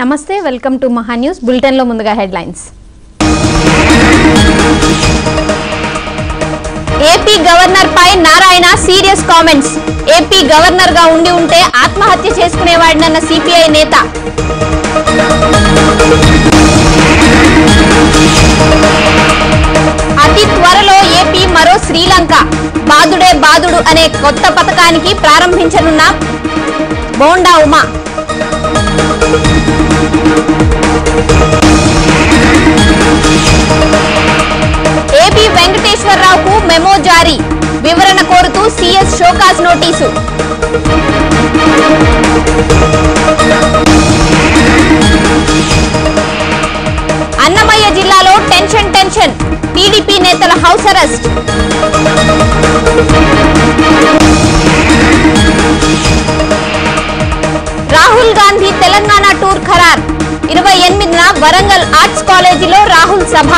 నమస్తే welcome to మహా news బులెటిన్లో ముందుగా హెడ్లైన్స్. ఏపీ గవర్నర్ పై నారాయణ సీరియస్ కామెంట్స్. ఏపీ గవర్నర్గా ఉండి ఉంటే ఆత్మహత్య చేసుకునేవాడినన్న సిపిఐ నేత. అతి త్వరలో ఏపీ మరో శ్రీలంక. బాదుడే బాదుడు అనే కొత్త పథకానికి ప్రారంభించనున్న బోండా ఉమా. జారీ. వివరణ కోరుతూ సీఎస్ షోకాజ్ నోటీసు. అన్నమయ్య జిల్లాలో టెన్షన్ టెన్షన్. టీడీపీ నేతల house arrest. Rahul Gandhi Telangana tour ఖరార్. ఇరవై ఎనిమిదిన వరంగల్ ఆర్ట్స్ కాలేజీలో రాహుల్ సభ.